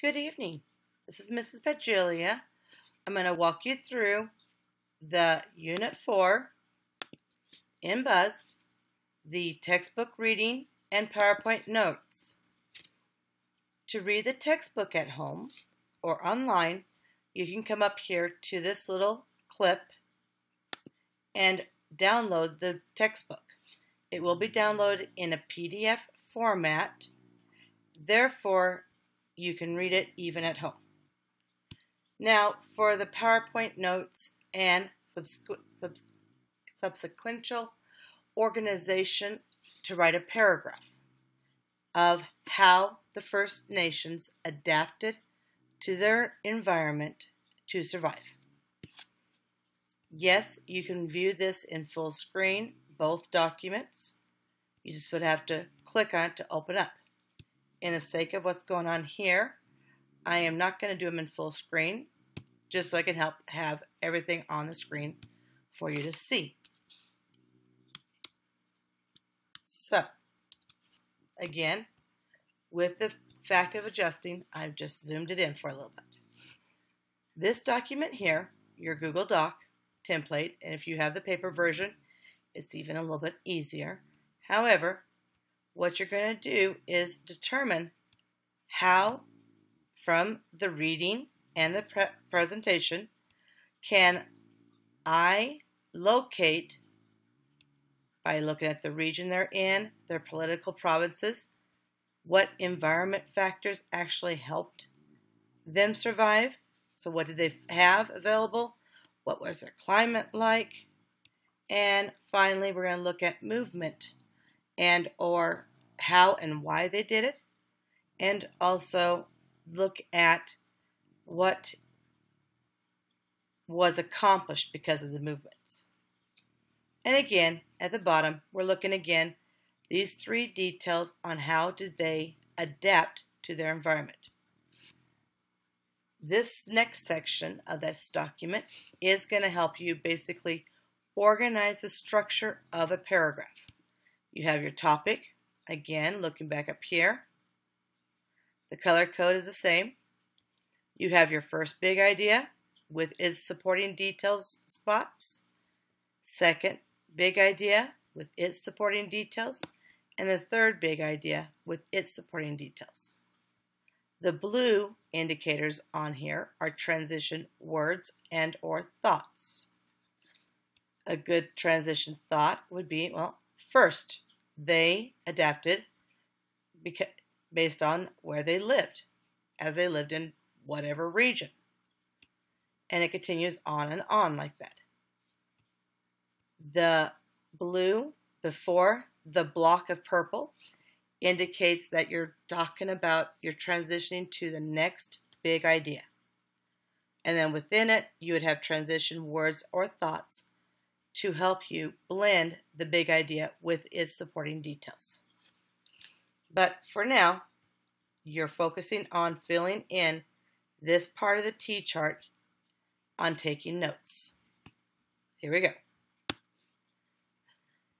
Good evening. This is Mrs. Padilha. I'm going to walk you through the Unit 4 in Buzz, the textbook reading, and PowerPoint notes. To read the textbook at home or online, you can come up here to this little clip and download the textbook. It will be downloaded in a PDF format. Therefore, you can read it even at home. Now, for the PowerPoint notes and subsequential organization to write a paragraph of how the First Nations adapted to their environment to survive. Yes, you can view this in full screen, both documents. You just would have to click on it to open up in the sake of what's going on here, I am not going to do them in full screen, just so I can help have everything on the screen for you to see. So, again, with the fact of adjusting, I've just zoomed it in for a little bit. This document here, your Google Doc template, and if you have the paper version, it's even a little bit easier. However, what you're going to do is determine how, from the reading and the pre presentation, can I locate by looking at the region they're in, their political provinces, what environment factors actually helped them survive. So, what did they have available? What was their climate like? And finally, we're going to look at movement and or how and why they did it and also look at what was accomplished because of the movements. And again, at the bottom, we're looking again these three details on how did they adapt to their environment. This next section of this document is going to help you basically organize the structure of a paragraph. You have your topic, again, looking back up here. The color code is the same. You have your first big idea with its supporting details spots. Second big idea with its supporting details. And the third big idea with its supporting details. The blue indicators on here are transition words and or thoughts. A good transition thought would be, well, first, they adapted because, based on where they lived, as they lived in whatever region. And it continues on and on like that. The blue before the block of purple indicates that you're talking about you're transitioning to the next big idea. And then within it, you would have transition words or thoughts to help you blend the big idea with its supporting details. But for now, you're focusing on filling in this part of the T chart on taking notes. Here we go.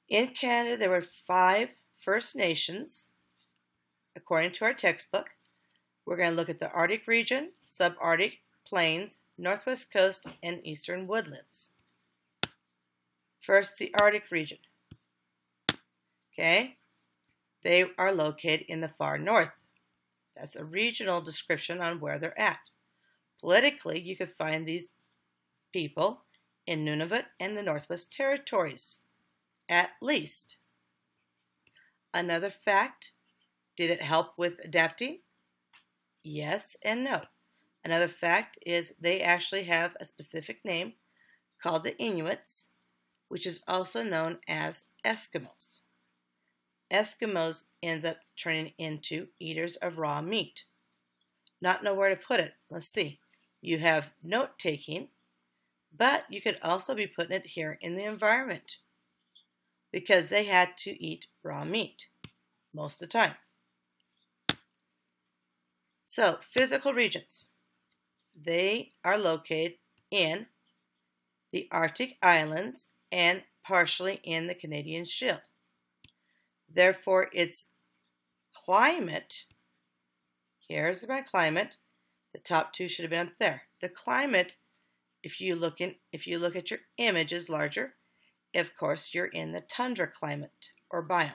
In Canada, there were five First Nations, according to our textbook. We're going to look at the Arctic region, subarctic, plains, northwest coast, and eastern woodlands. First, the Arctic region. Okay, they are located in the far north. That's a regional description on where they're at. Politically, you could find these people in Nunavut and the Northwest Territories, at least. Another fact did it help with adapting? Yes and no. Another fact is they actually have a specific name called the Inuits, which is also known as Eskimos. Eskimos ends up turning into eaters of raw meat. Not know where to put it. Let's see. You have note taking, but you could also be putting it here in the environment because they had to eat raw meat most of the time. So, physical regions. They are located in the Arctic Islands and partially in the Canadian Shield. Therefore, its climate, here's my climate, The top two should have been up there. The climate, if you look in, if you look at your image, is larger. Of course, you're in the tundra climate or biome,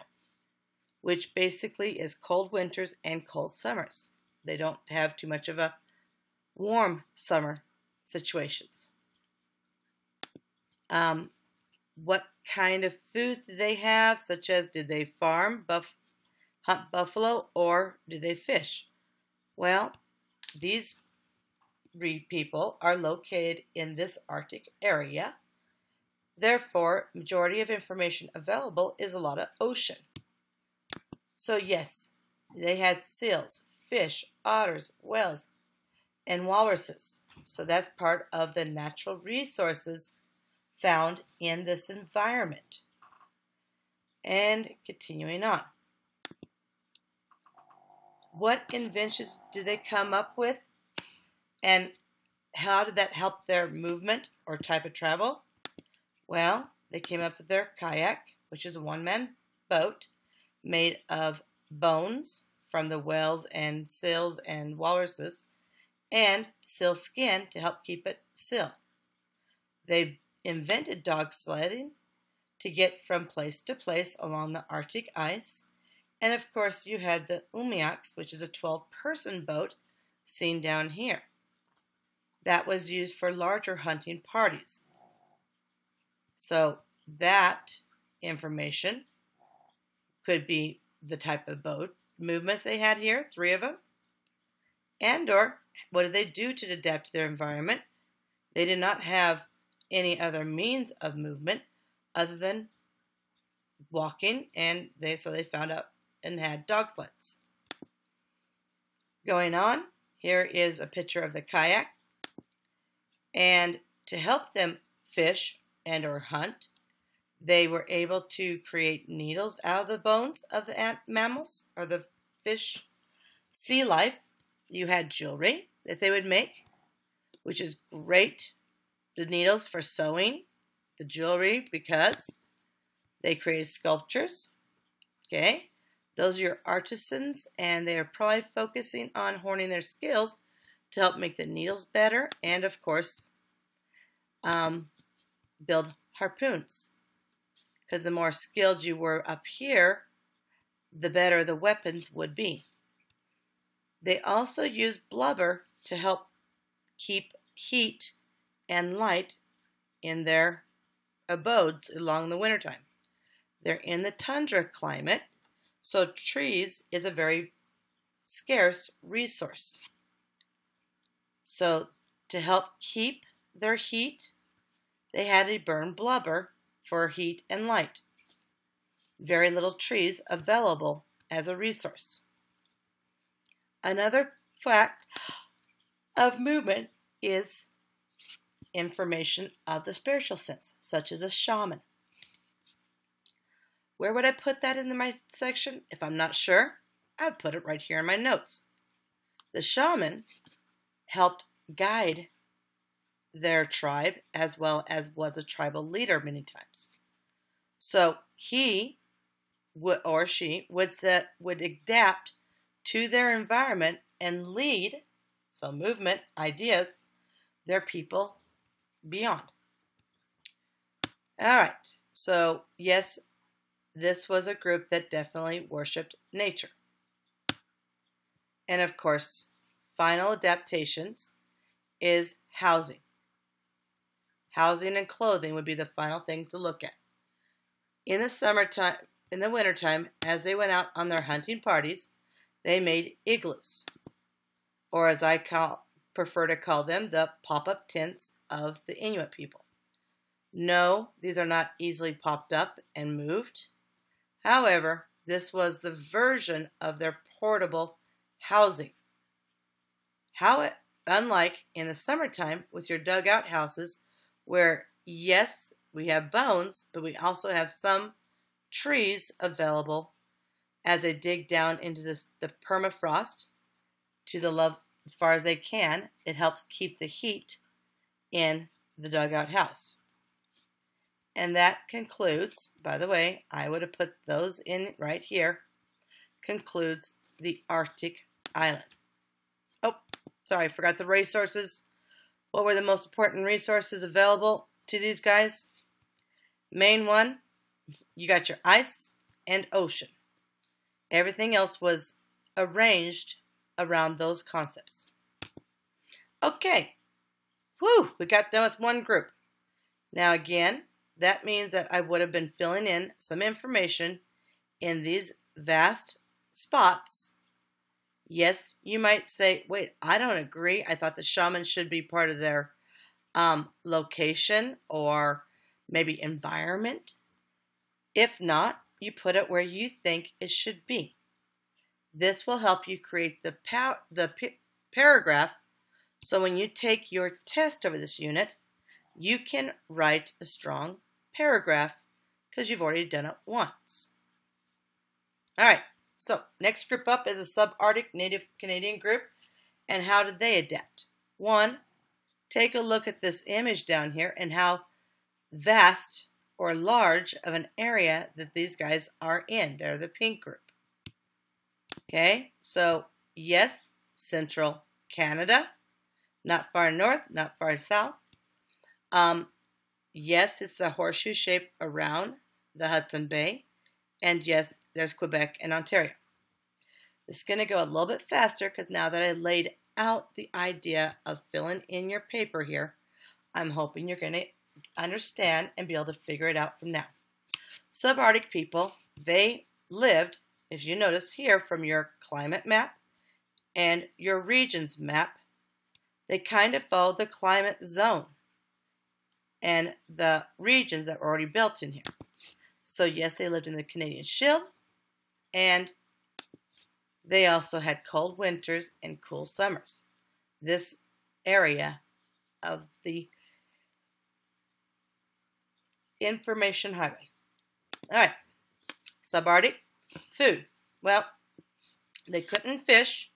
which basically is cold winters and cold summers. They don't have too much of a warm summer situations. Um, what kind of foods did they have, such as did they farm, buff, hunt buffalo, or did they fish? Well, these people are located in this Arctic area. Therefore, majority of information available is a lot of ocean. So yes, they had seals, fish, otters, whales, and walruses. So that's part of the natural resources found in this environment. And continuing on. What inventions did they come up with? And how did that help their movement or type of travel? Well, they came up with their kayak, which is a one-man boat made of bones from the whales and seals and walruses, and seal skin to help keep it sealed. They invented dog sledding to get from place to place along the Arctic ice. And of course, you had the Umiaks, which is a 12 person boat seen down here. That was used for larger hunting parties. So, that information could be the type of boat movements they had here, three of them, and or what did they do to adapt to their environment? They did not have any other means of movement other than walking, and they so they found out and had dog sleds. Going on, here is a picture of the kayak. And to help them fish and or hunt, they were able to create needles out of the bones of the ant mammals or the fish. Sea life, you had jewelry that they would make, which is great the needles for sewing, the jewelry because they created sculptures. Okay, those are your artisans, and they are probably focusing on honing their skills to help make the needles better, and of course, um, build harpoons. Because the more skilled you were up here, the better the weapons would be. They also use blubber to help keep heat and light in their abodes along the wintertime. They're in the tundra climate, so trees is a very scarce resource. So to help keep their heat, they had to burn blubber for heat and light. Very little trees available as a resource. Another fact of movement is information of the spiritual sense, such as a shaman. Where would I put that in my section? If I'm not sure, I would put it right here in my notes. The shaman helped guide their tribe as well as was a tribal leader many times. So he would, or she would set, would adapt to their environment and lead, so movement, ideas, their people beyond. All right, so yes, this was a group that definitely worshiped nature. And of course, final adaptations is housing. Housing and clothing would be the final things to look at. In the summertime, in the wintertime, as they went out on their hunting parties, they made igloos, or as I call, prefer to call them, the pop-up tents of the Inuit people. No, these are not easily popped up and moved. However, this was the version of their portable housing. How it, unlike in the summertime with your dugout houses, where yes, we have bones, but we also have some trees available as they dig down into this, the permafrost to the love as far as they can. It helps keep the heat in the dugout house. And that concludes, by the way, I would have put those in right here, concludes the Arctic island. Oh, sorry, I forgot the resources. What were the most important resources available to these guys? Main one, you got your ice and ocean. Everything else was arranged around those concepts. Okay, whew, we got done with one group. Now again, that means that I would have been filling in some information in these vast spots. Yes, you might say, wait, I don't agree. I thought the shaman should be part of their um, location or maybe environment. If not, you put it where you think it should be. This will help you create the, the paragraph so when you take your test over this unit, you can write a strong paragraph because you've already done it once. All right, so next group up is a subarctic Native Canadian group. And how did they adapt? One, take a look at this image down here and how vast or large of an area that these guys are in. They're the pink group. Okay, so yes, central Canada, not far north, not far south. Um, yes, it's a horseshoe shape around the Hudson Bay. And yes, there's Quebec and Ontario. It's going to go a little bit faster because now that I laid out the idea of filling in your paper here, I'm hoping you're going to understand and be able to figure it out from now. Subarctic people, they lived, if you notice here from your climate map and your regions map, they kind of followed the climate zone and the regions that were already built in here. So yes, they lived in the Canadian Shield, and they also had cold winters and cool summers. This area of the information highway. All right, subarctic food. Well, they couldn't fish.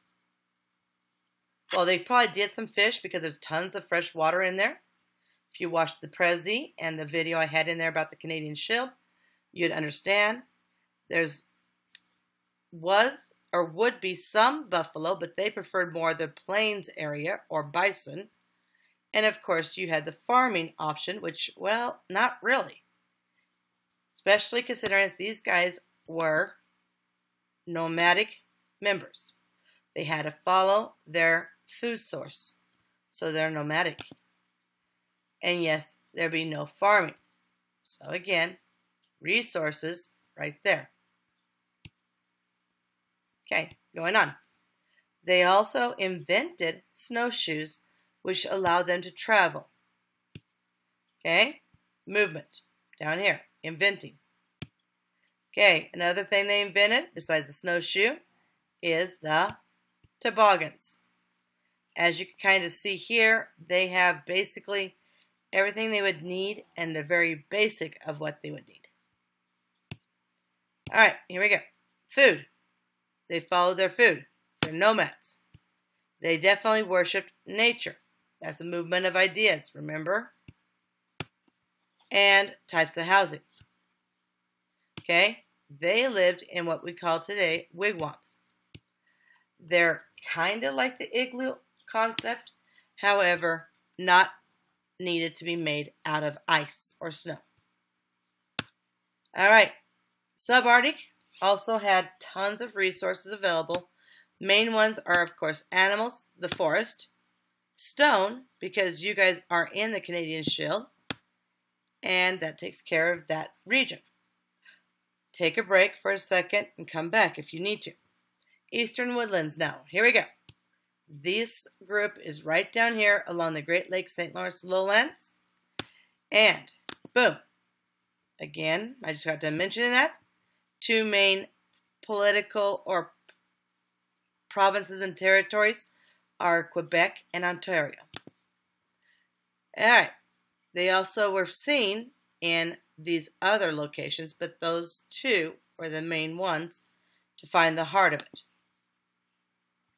Well, they probably did some fish because there's tons of fresh water in there. If you watched the Prezi and the video I had in there about the Canadian Shield, you'd understand. There's was or would be some buffalo, but they preferred more the plains area or bison. And of course, you had the farming option, which, well, not really. Especially considering that these guys were nomadic members. They had to follow their food source. So they're nomadic. And yes, there be no farming. So again, resources right there. Okay, going on. They also invented snowshoes, which allowed them to travel. Okay, movement down here, inventing. Okay, another thing they invented besides the snowshoe is the toboggans. As you can kind of see here, they have basically everything they would need and the very basic of what they would need. All right, here we go. Food. They followed their food. They're nomads. They definitely worshiped nature. That's a movement of ideas, remember? And types of housing. Okay? They lived in what we call today wigwams. They're kind of like the igloo concept, however, not needed to be made out of ice or snow. All right, subarctic also had tons of resources available. Main ones are, of course, animals, the forest, stone, because you guys are in the Canadian Shield, and that takes care of that region. Take a break for a second and come back if you need to. Eastern woodlands now. Here we go. This group is right down here along the Great Lakes St. Lawrence lowlands. And boom. Again, I just got to mention that. Two main political or provinces and territories are Quebec and Ontario. All right. They also were seen in these other locations, but those two were the main ones to find the heart of it.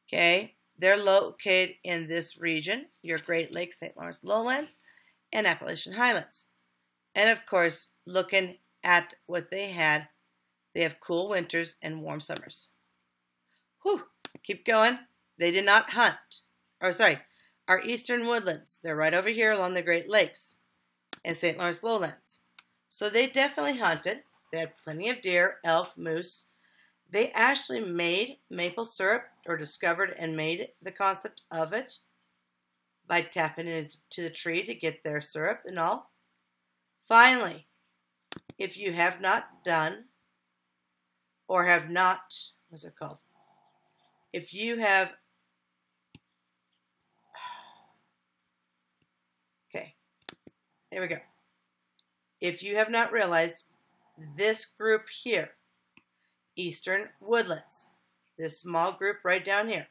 Okay, they're located in this region, your Great Lakes, St. Lawrence lowlands, and Appalachian highlands. And of course, looking at what they had, they have cool winters and warm summers. Whew, keep going. They did not hunt. or sorry, our eastern woodlands. They're right over here along the Great Lakes and St. Lawrence lowlands. So they definitely hunted. They had plenty of deer, elk, moose. They actually made maple syrup or discovered and made the concept of it by tapping into the tree to get their syrup and all. Finally, if you have not done or have not, what's it called? If you have, okay, here we go. If you have not realized this group here, Eastern Woodlands, this small group right down here,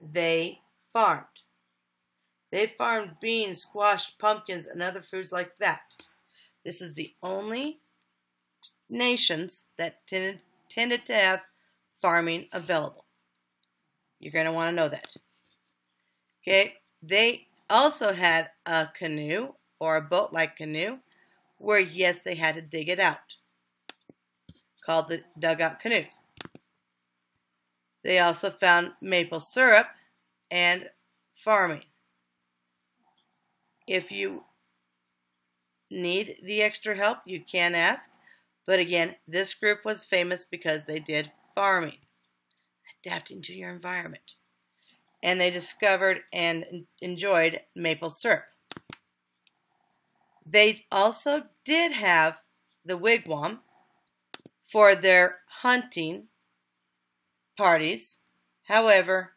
they farmed. They farmed beans, squash, pumpkins, and other foods like that. This is the only nations that tended, tended to have farming available. You're going to want to know that. Okay, they also had a canoe or a boat-like canoe where, yes, they had to dig it out, called the dugout canoes. They also found maple syrup and farming. If you need the extra help, you can ask. But again, this group was famous because they did farming, adapting to your environment. And they discovered and enjoyed maple syrup. They also did have the wigwam for their hunting parties. However,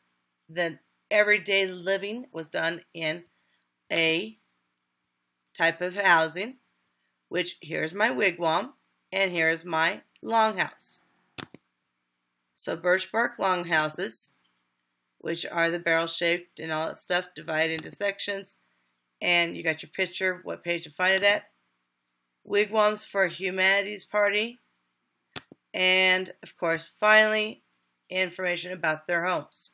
the everyday living was done in a type of housing, which here's my wigwam and here's my longhouse. So birch bark longhouses, which are the barrel shaped and all that stuff, divided into sections and you got your picture, what page to find it at. Wigwams for Humanities Party, and of course, finally, information about their homes.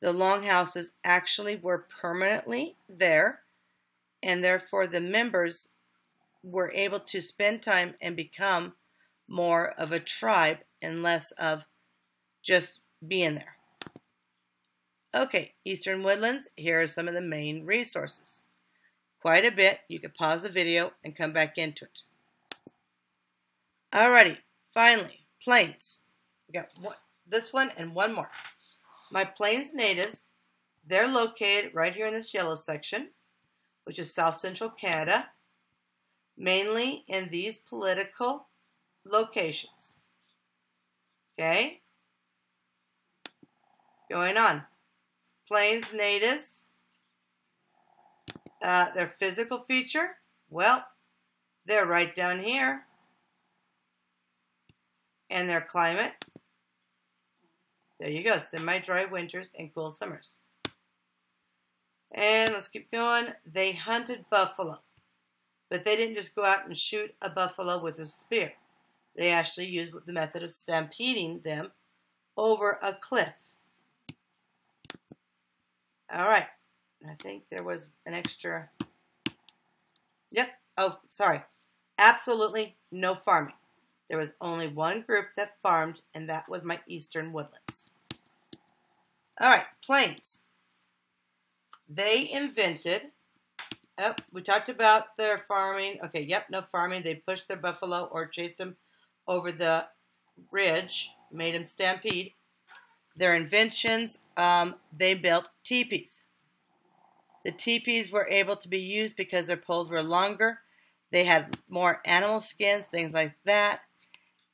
The longhouses actually were permanently there, and therefore the members were able to spend time and become more of a tribe and less of just being there. Okay, Eastern Woodlands, here are some of the main resources. Quite a bit. You could pause the video and come back into it. Alrighty, finally, Plains. We got one, this one and one more. My Plains natives, they're located right here in this yellow section, which is South Central Canada, mainly in these political locations. Okay? Going on. Plains natives, uh, their physical feature, well, they're right down here. And their climate, there you go, semi-dry winters and cool summers. And let's keep going. They hunted buffalo, but they didn't just go out and shoot a buffalo with a spear. They actually used the method of stampeding them over a cliff. All right. I think there was an extra. Yep. Oh, sorry. Absolutely no farming. There was only one group that farmed, and that was my eastern woodlands. All right, plains. They invented, oh, we talked about their farming. Okay, yep, no farming. They pushed their buffalo or chased them over the ridge, made them stampede. Their inventions, um, they built teepees. The teepees were able to be used because their poles were longer. They had more animal skins, things like that.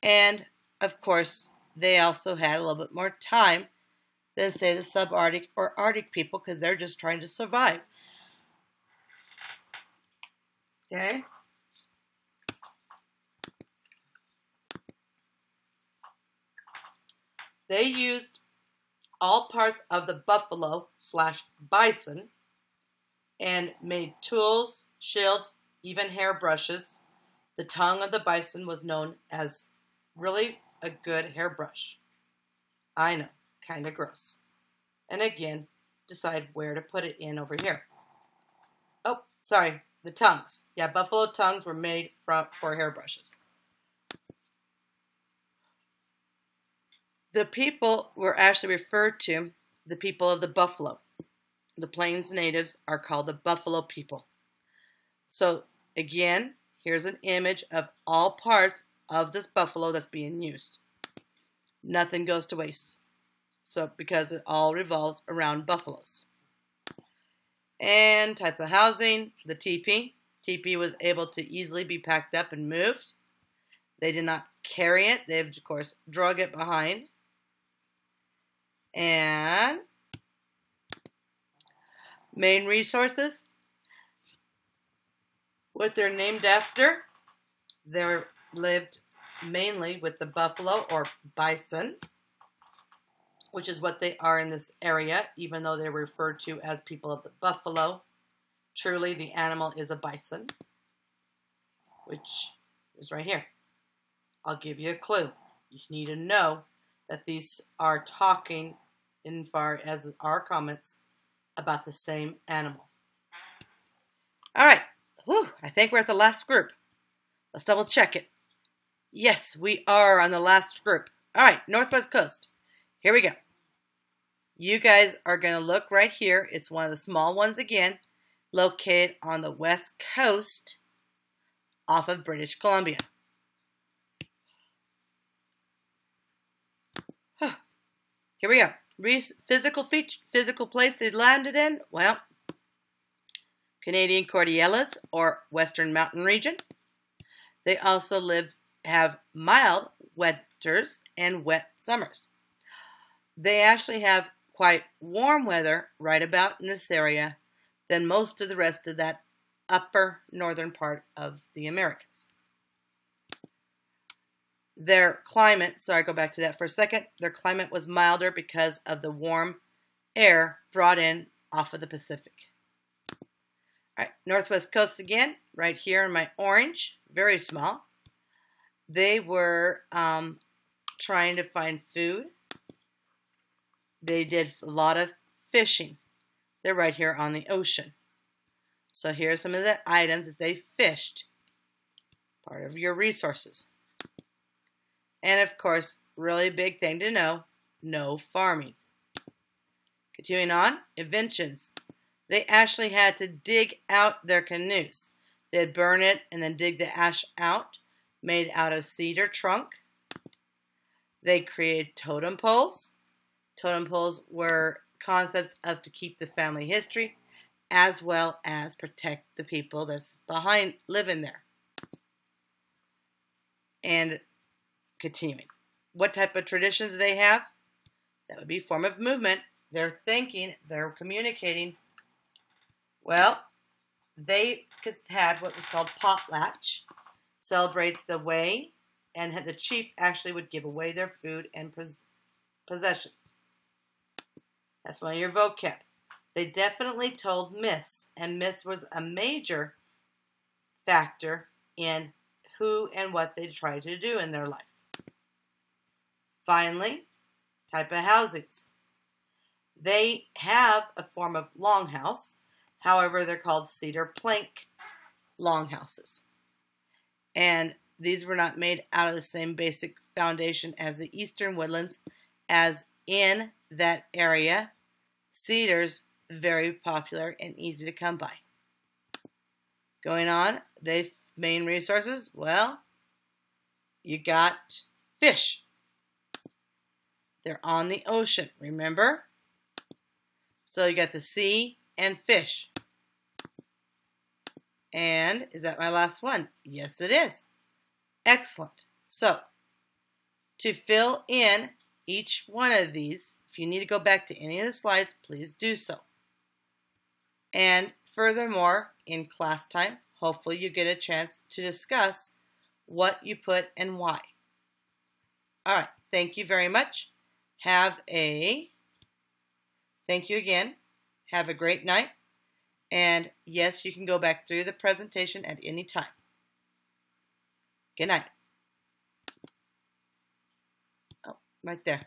And, of course, they also had a little bit more time than, say, the subarctic or Arctic people because they're just trying to survive. Okay? They used all parts of the buffalo slash bison and made tools, shields, even hairbrushes. The tongue of the bison was known as really a good hairbrush. I know, kind of gross. And again, decide where to put it in over here. Oh, sorry, the tongues. Yeah, buffalo tongues were made from, for hairbrushes. The people were actually referred to, the people of the buffalo. The Plains natives are called the buffalo people. So again, here's an image of all parts of this buffalo that's being used. Nothing goes to waste. So because it all revolves around buffaloes. And types of housing, the teepee. Teepee was able to easily be packed up and moved. They did not carry it. They've, of course, drug it behind. And main resources, what they're named after, they lived mainly with the buffalo or bison, which is what they are in this area, even though they're referred to as people of the buffalo. Truly, the animal is a bison, which is right here. I'll give you a clue. You need to know that these are talking in far as our comments about the same animal. All right. Whew, I think we're at the last group. Let's double check it. Yes, we are on the last group. All right, Northwest Coast. Here we go. You guys are going to look right here. It's one of the small ones again, located on the west coast off of British Columbia. Here we go. Physical feature, physical place they landed in. Well, Canadian Cordilleras or Western Mountain Region. They also live have mild winters and wet summers. They actually have quite warm weather right about in this area than most of the rest of that upper northern part of the Americas. Their climate, sorry, go back to that for a second. Their climate was milder because of the warm air brought in off of the Pacific. All right, Northwest Coast again, right here in my orange, very small. They were um, trying to find food. They did a lot of fishing. They're right here on the ocean. So here's some of the items that they fished. Part of your resources. And of course, really big thing to know, no farming. Continuing on, inventions. They actually had to dig out their canoes. They'd burn it and then dig the ash out, made out of cedar trunk. They created totem poles. Totem poles were concepts of to keep the family history as well as protect the people that's behind living there. And continuing. What type of traditions do they have? That would be form of movement. They're thinking, they're communicating. Well, they had what was called potlatch, celebrate the way, and the chief actually would give away their food and possessions. That's one of your vocab. They definitely told myths, and myths was a major factor in who and what they tried to do in their life. Finally, type of housings. They have a form of longhouse. However, they're called cedar plank longhouses. And these were not made out of the same basic foundation as the eastern woodlands, as in that area, cedars very popular and easy to come by. Going on, the main resources. Well, you got fish. They're on the ocean, remember? So you got the sea and fish. And is that my last one? Yes, it is. Excellent. So, to fill in each one of these, if you need to go back to any of the slides, please do so. And furthermore, in class time, hopefully you get a chance to discuss what you put and why. All right, thank you very much. Have a, thank you again. Have a great night. And yes, you can go back through the presentation at any time. Good night. Oh, right there.